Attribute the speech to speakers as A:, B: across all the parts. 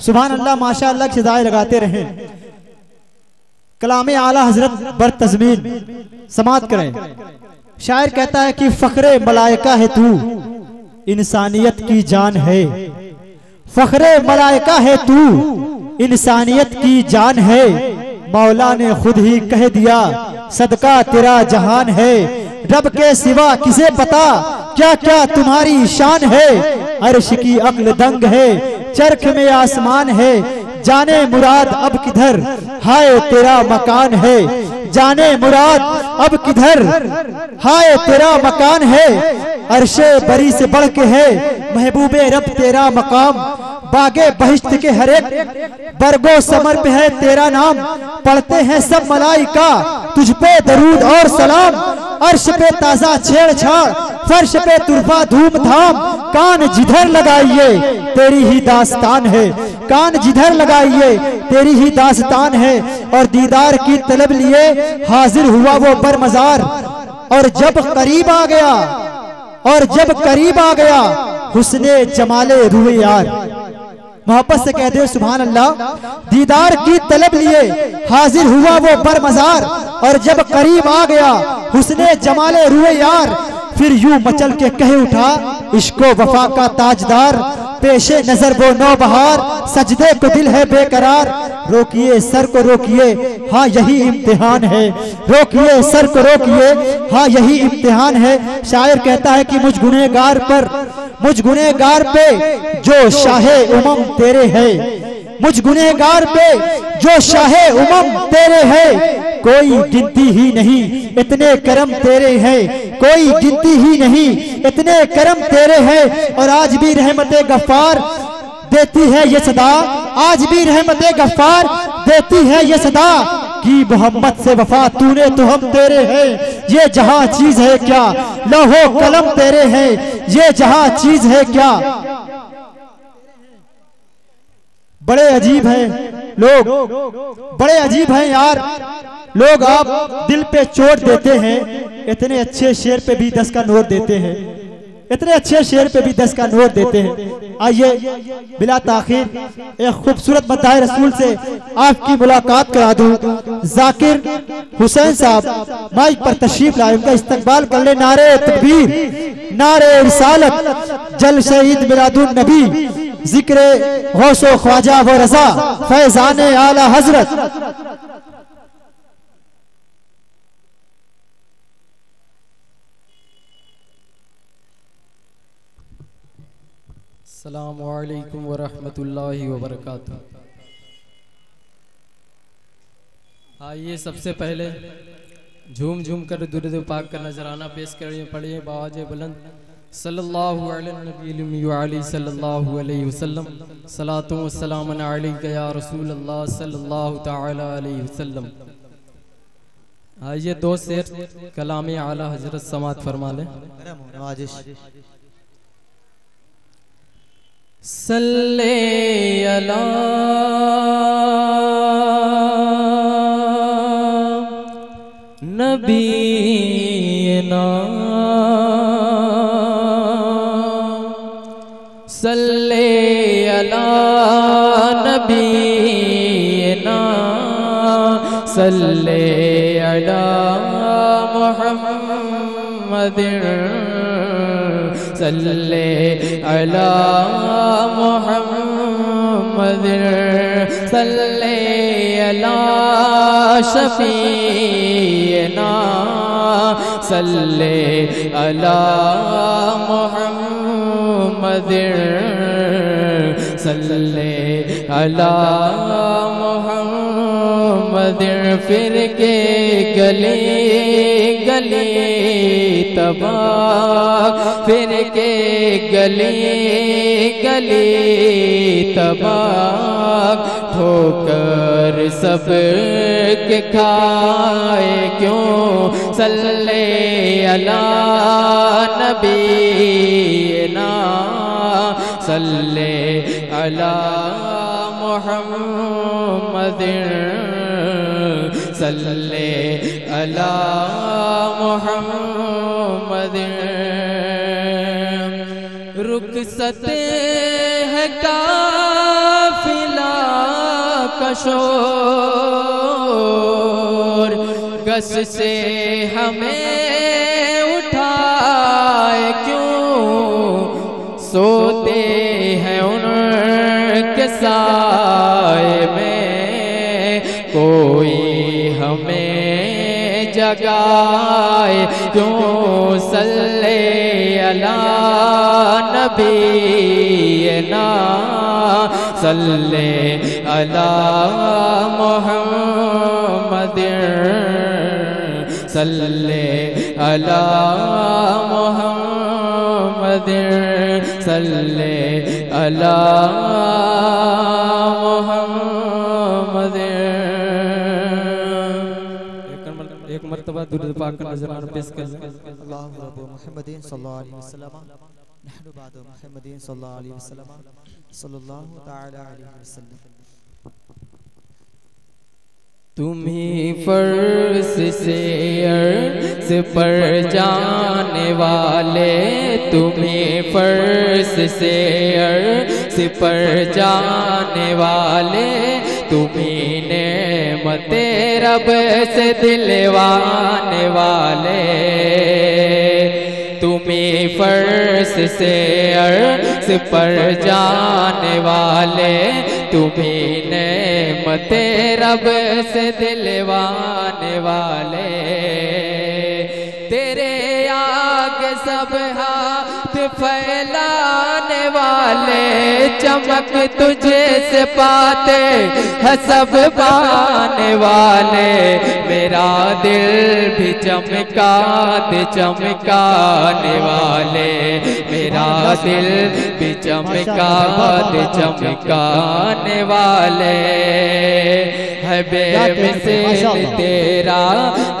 A: सुबह अल्लाह माशा अल्लाह सदाएँ लगाते रहें। कलाम आला हज़रत बर तजमीन समात करें। शायर कहता है कि फखरे मलाइका है तू, इंसानियत की जान है। फखरे मलाइका है तू, इंसानियत की जान है। मौला ने खुद ही कह दिया, सदका तेरा जहान है। रब के सिवा किसे पता? क्या क्या तुम्हारी शान है? अर्श की अक्ल दंग है, चरख में आसमान है। जाने मुराद अब किधर? हाय तेरा मकान है। जाने मुराद अब किधर? हाय तेरा मकान है। अरशे बरी से बढ़ के है। महबूबे रब तेरा मकाम। बागे बहिष्ट के हरे बरगो समर पे है तेरा नाम। पढ़ते हैं सब मलाइका तुझ पे दरूद और सलाम। अर्श पे ताज़ा छेड़छाड़ फर्श पे तुरफा धूम धाम। कान जिधर लगाइए, तेरी ही दास्तान है। कान जिधर लगाइए, तेरी ही दास्तान है। और दीदार की तलब लिए हाजिर हुआ वो बर मजार और जब करीब आ गया, और जब करीब आ गया, हुसने जमाले रुए यार मोहब्बत से कहते हो सुबहान अल्लाह दीदार की तलब लिए हाजिर हुआ वो बर मजार और जब करीब आ गया, हुसने जमाले रुए यार, फिर यूँ मचल के कहे उठा, इश्को वफा का ताजदार, पेशे नज़र वो नौ बहार सजदे को दिल है बेकरार। रोकिए, सर को रोकिए हाँ यही इम्तिहान है। रोकिए, सर को रोकिए हाँ यही इम्तिहान है। शायर कहता है कि मुझ गुनेगार पर मुझ गुनेगार पे जो शाहे उमम तेरे है। मुझ गुनेगार पे जो शाहे उमम तेरे है। कोई गिनती ही नहीं, इतने करम तेरे हैं। कोई गिनती ही नहीं, इतने करम तेरे हैं। और आज भी रहमत गफ्फार देती है ये सदा। आज भी रहमत गफ्फार देती है ये सदा। कि मोहम्मद से वफा तूने तो हम तेरे हैं। ये जहाँ चीज़ है क्या? लहो कलम तेरे हैं। ये जहाँ चीज़ है क्या? बड़े अजीब हैं लोग। बड़े अजीब हैं यार। लोग आप दिल पे चोट देते हैं, इतने अच्छे शेर पे भी दस का नोट देते हैं। इतने अच्छे शेर पे भी दस का नोट देते हैं। आइए, बिला ताखिर, एक खूबसूरत मद्दा रसूल से आपकी मुलाकात करा दूँ। जाकिर हुसैन साहब, माइक पर तशरीफ़ लाए, उनका इस्तकबाल कर ले नारे तकबीर, नारे रिसालत, जल शहीद मिलादुन नबी, ज़िक्र गौसो ख्वाजा व रजा, फैजान आला हज़रत
B: अलैक्म वरहमतुल्लाहि वबरकातुहू आइए सबसे पहले झूम झूम कर दुरुद पाक का नजराना पेश करिए, पढ़िए, बाज बुलंद। सल्लल्लाहु अलैहि सल्लल्लाहु अलैहि वसल्लम। सलातु वस्सलाम अलैका या रसूल अल्लाह सल्लल्लाहु तआला अलैहि वसल्लम। आइए दो शेर कलाम आला हज़रत समात फरमा लें। सल्ले अला। नबीना सल्ले अला नबीना सल्ले अला मुहम्मद सल्ले अला मुहम्मद सल्ले अला शफीना सल्ले अला मुहम्मद सल्ले अला मुहम्मद फिर के गले गले तबा फिर के गले गले तबा ठोकर सब के खाए क्यों? सल्ले अला नबीना सल्ले अला मुहम्मद सल्ले अला मुहम्मद रुक सते है काफिला शोर। गस से हमें उठाए क्यों? सोते हैं उनके साए में कोई हमें जगाए, क्यों सल्ले अला नबी ना सल्ले अला मोहम्मद, सल्ले अला मोहम्मद, सल्ले अला एक मरतबा दुरूद पाक का नजराना पेश कर
A: अल्लाहु रब्ब मुहम्मदिन सल्लल्लाहु अलैहि वसल्लम। नहनु बाद मुहम्मदिन सल्लल्लाहु अलैहि वसल्लम। सल्लल्लाहु तआला अलैहि वसल्लम।
B: तुम्ही फर्श से अर्श पर जाने वाले तुम्ही फर्श से अर्श पर जाने वाले तुम्ही नेमते रब से दिलवाने वाले। तुम्हें फर्श से अर्श पर जाने वाले। तुम्ही नेमते रब से दिलवाने वाले। तेरे आगे सब हाथ फैलाने वाले चमक तुझे से पाते है सब पाने वाले। मेरा दिल भी चमका दे चमकाने वाले। मेरा दिल भी चमका दे चमकाने वाले। बेमिसाल तेरा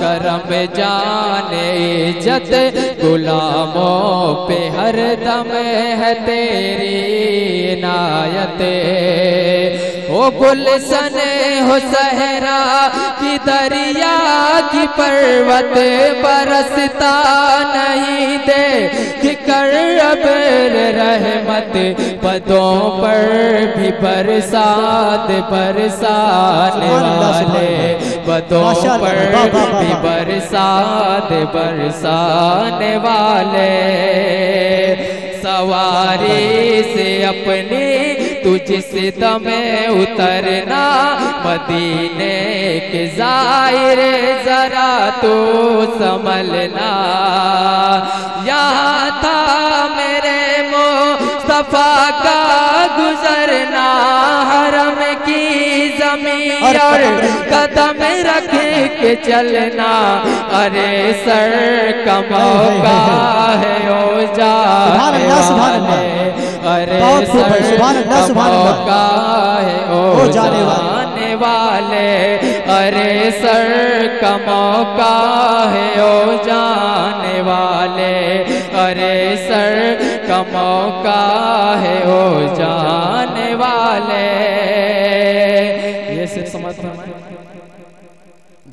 B: करम जाने इज़्ज़त गुलामों पे हर दम है तेरी इनायत ओ गुलशन हो सहरा की दरिया की पर्वत परसता नहीं दे कि कर रहमत पदों पर भी बरसात बरसाने वाले पदों पर भी बरसात बरसाने वाले। सवारी से अपनी तुझ से दमे उतरना मदीने के ज़ाहिर जरा तो संभलना। यहाँ था मेरे मुस्तफ़ा का गुजरना हरम की ज़मीन और कदम रख के चलना। अरे सर का मौका है ओ वाले अरे का है ओ जाने वाले। अरे सर का मौका है ओ जाने वाले। अरे सर का मौका है ओ जाने वाले। ये सिर्फ़ समझ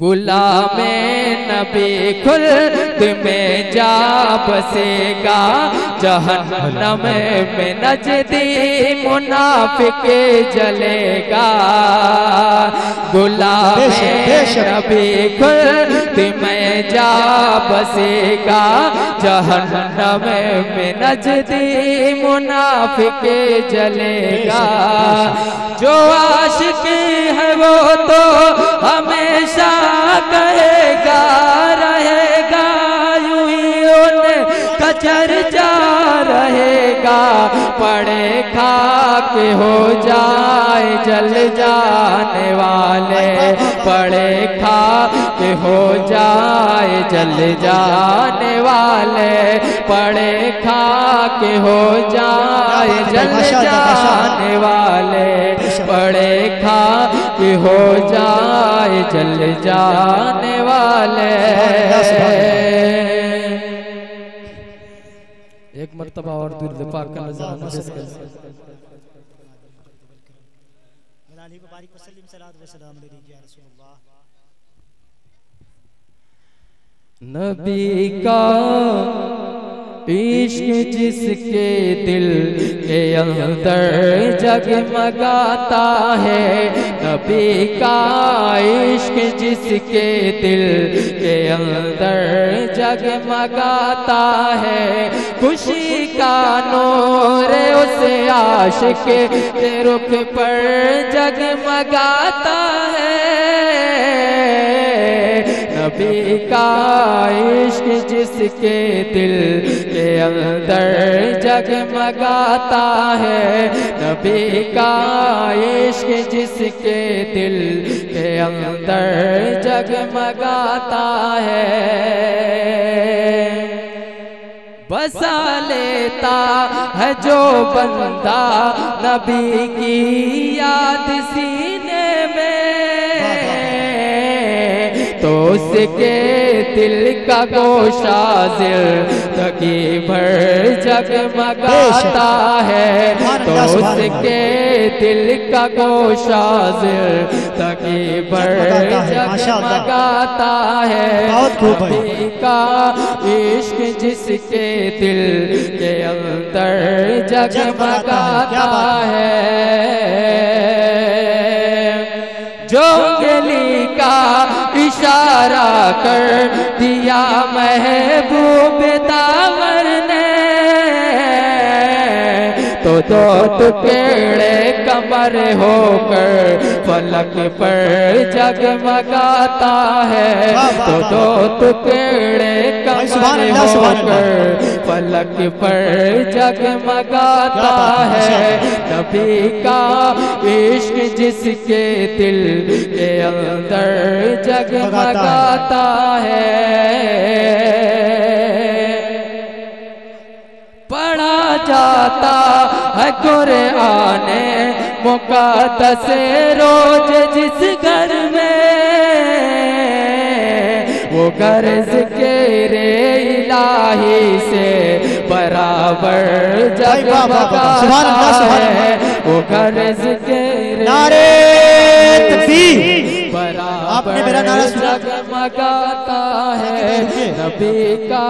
B: गुलाम नबी खुल में जा बसेगा जहन्नम में नजदी मुनाफिक जलेगा। गुलाम नबी खुल में जा बसेगा जहन्नम में नजदी मुनाफिक जलेगा। जो आशिक है वो तो हमेशा कहेगा, रहेगा, यूँ ही कचर जा रहेगा। पड़े खा के हो जाए जल जाने वाले, पड़े खा के हो जाए जल जाने वाले पड़े खा के हो जाए जल जाने वाले पड़े खा के हो जाए जल जाने वाले। एक मरतबा और दूर पाक का पेश कर नबी का इश्क जिसके दिल के अंदर जगमगाता है। नबी का इश्क जिसके दिल के अंदर जगमगाता है। खुशी का नूर उस आशिक के रुख पर जगमगाता है। नबी का इश्क जिसके दिल के अंदर जगमगाता है। नबी का इश्क जिसके दिल के अंदर जगमगाता है। बसा लेता है जो बंदा नबी की याद सीने तो उसके दिल का गोशा ज़िंदगी भर जगमगाता है। तो उसके दिल का गोशा ज़िंदगी भर जगमगाता है। नबी का इश्क जिसके दिल के अंदर जगमगाता है। जो गली का इशारा कर दिया महबूब दावर तो टुकड़े कमर होकर फलक पर जगमगाता है। तो दो टुकड़े कमर होकर फलक पर जगमगाता है। नबी का इश्क जिसके दिल के अंदर जगमगाता है। पढ़ा जाता है कुराने मुकदस रोज जिस घर में वो गर्ज के रे इलाही से बराबर जगमगाता है। वो गर्ज के
A: नारे तकबीर आपने मेरा नारा सुना?
B: जगमगाता है। नबी का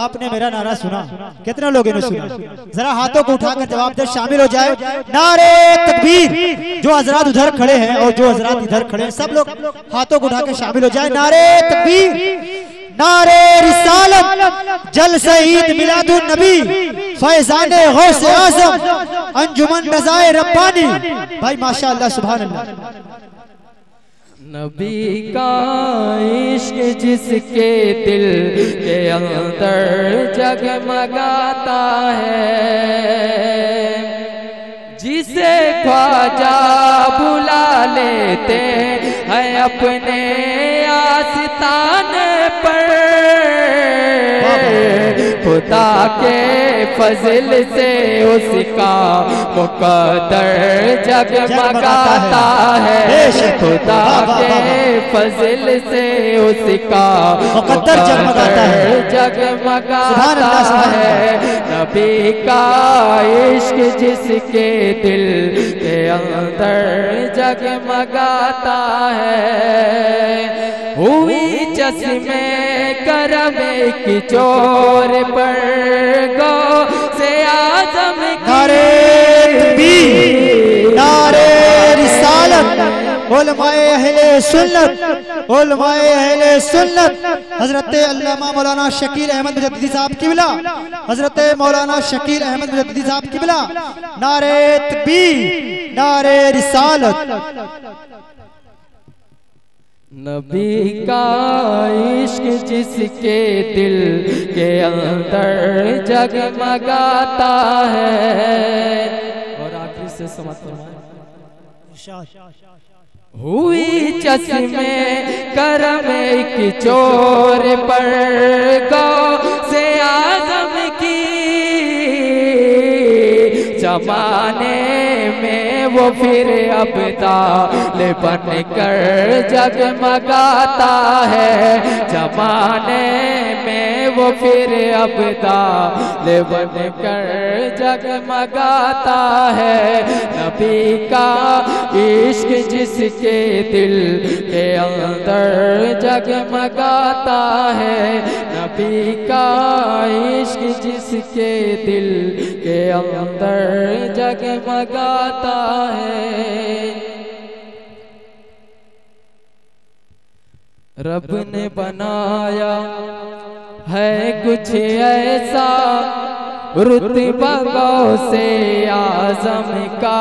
A: आपने मेरा नारा सुना। कितने लोगों ने सुना? जरा हाथों को उठाकर जवाब दे, शामिल हो जाए। नारे, तकबीर, जो हजरात उधर खड़े हैं और जो हजरात इधर खड़े हैं, सब लोग हाथों को उठाकर शामिल हो जाए। नारे, तकबीर, नारे रिसालत, जल सईद मिलादुन नबी, फैजान गौस आज़म, अंजुमन रजाए रब्बानी। भाई माशाअल्लाह सुभान अल्लाह
B: नबी का जिसके दिल के अंदर जगमगाता है। जिसे ख्वाजा बुला लेते हैं अपने आस्थान पर। खुदा के फजल से उसका मुकदर जगमगाता है। खुदा के फजल से उसका
A: है। सुभान
B: जगमगाता है। नबी का इश्क जिसके दिल के अंदर जगमगाता है। हुई चश्मे करम की चोर पर गो। से आज़म
A: नारे तकबीर नारे रिसालत, उलमाए अहले सुन्नत, उलमाए अहले सुन्नत। हज़रत अल्लामा मौलाना शकील अहमद मुजद्दी साहब किबला, हज़रत मौलाना शकील अहमद मुजद्दी साहब किबला। नारे तकबीर, नारे रिसालत।
B: नबी का इश्क जिसके दिल के अंदर जगमगाता है। और आखिरी से फरमाएँ हुई चश्मे करम की चोर पर गौ से आज़म की जमाने में वो फिर अब दाल बन कर जगमगाता है। जमाने में वो फिर अब दाल बन कर जगमगाता है। नबी का इश्क जिसके दिल के अंदर जगमगाता है। नबी का इश्क जिसके दिल के अंदर जगमगाता है। रब ने बनाया है कुछ ऐसा रुतबा गौ से आज़म का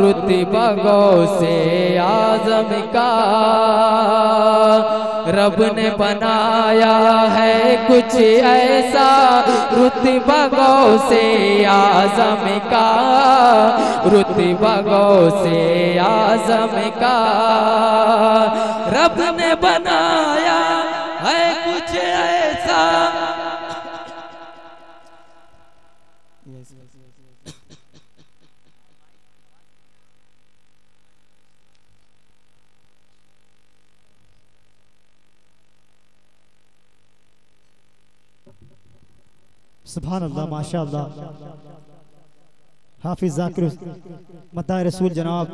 B: रुतबा गौ से आज़म का। रब ने बनाया है कुछ ऐसा रुतबा गौ से आज़म का रुतबा गौ से आज़म का। रब ने बनाया
A: सुबहान अल्लाह माशा अल्लाह हाफिज जाकिर मद्दा रसूल जनाब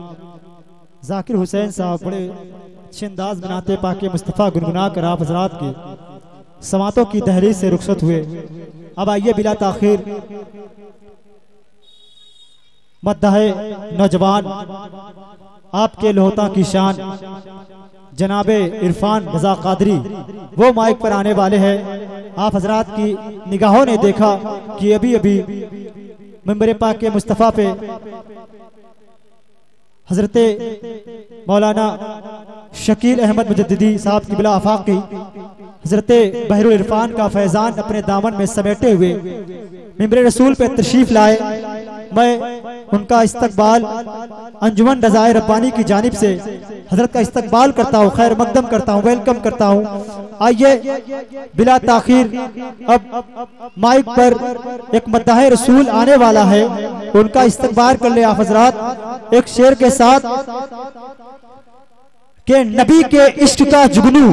A: जाकिर हुसैन साहब बड़े अच्छे अंदाज बनाते पाके मुस्तफ़ा गुनगुना कर आप हजरात के। समातों की तहरीर से रुखसत हुए। अब आइए बिला तखिर। मद्दा नौजवान। आपके लोहता की शान। जनाबे इरफान रजा कादरी। वो माइक पर आने वाले हैं। आप हजरात की निगाहों ने देखा कि अभी अभी मंबर पाक के मुस्तफ़ा पे हज़रत मौलाना शकील अहमद मुजद्दी साहब की बिला आफाक की हज़रत बहरुल इरफान का फैजान अपने दामन में समेटे हुए मिम्बर रसूल पे तशरीफ़ लाए। मैं उनका इस्तकबाल अंजुमन रजाए रब्बानी की जानिब से हज़रत का इस्तकबाल करता हूँ, खैर मकदम करता हूँ वेलकम करता हूँ। आइए, बिला ताखिर, अब माइक पर एक मद्दाह रसूल आने वाला है, उनका इस्तकबाल कर ले आप हजरात, एक शेर के साथ, के नबी के इश्क का जुगनू,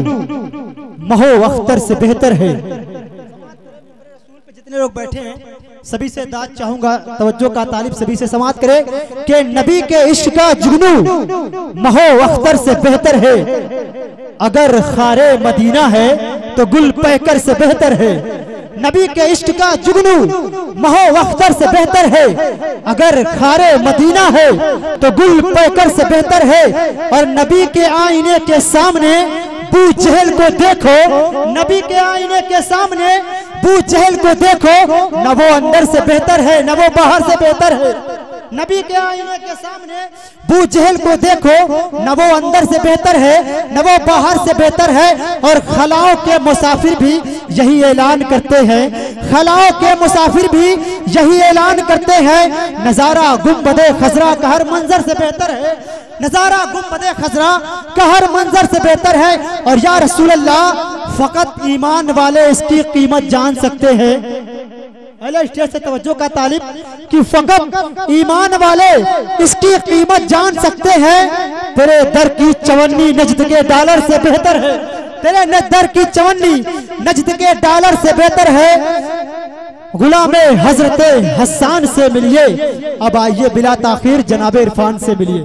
A: महो अख्तर से बेहतर है। जितने लोग बैठे हैं सभी से दाद चाहूँगा। तवज्जो का तालिब सभी से समाप्त करे कि नबी के इश्क का जुगनू महो अख्तर से बेहतर है। अगर खारे मदीना है तो गुल पैकर से बेहतर है। नबी के इश्क का जुगनू महो अख्तर से बेहतर है। अगर खारे मदीना है तो गुल पैकर से बेहतर है। और नबी के आईने के सामने बू जहल को देखो। नबी के आईने के सामने बू जहल को देखो, न वो अंदर से बेहतर है, न वो बाहर से बेहतर है। नबी के आईने के सामने बू जहल को देखो, न वो अंदर से बेहतर है, न वो बाहर से बेहतर है। और खलाओं के मुसाफिर भी यही ऐलान करते हैं। खलाओं के मुसाफिर भी यही ऐलान करते हैं। नज़ारा गुम्बदे खजरा का हर मंजर से बेहतर है। नज़ारा गुम्बदे खजरा का हर मंजर से बेहतर है। और या रसूल अल्लाह फकत ईमान वाले इसकी कीमत जान सकते हैं। पहले स्टेज से तवज्जो का तालिब कि फकत ईमान वाले इसकी कीमत जान सकते हैं। तेरे दर की चवन्नी नजद के डॉलर से बेहतर है। तेरे दर की चवन्नी नजद के डॉलर से बेहतर है। गुलाम हज़रत हसान से मिलिए। अब आइए बिला ताखिर जनाब इरफान से मिलिए।